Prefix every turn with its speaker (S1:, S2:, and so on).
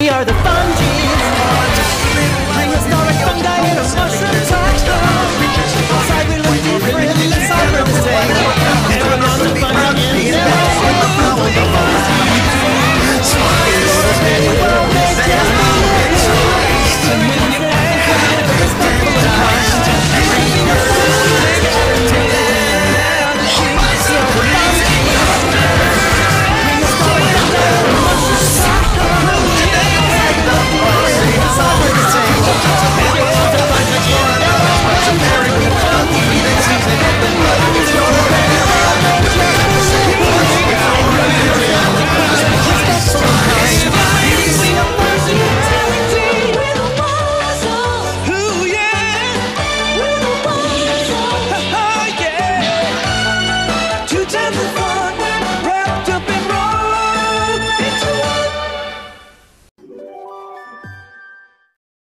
S1: We are the fun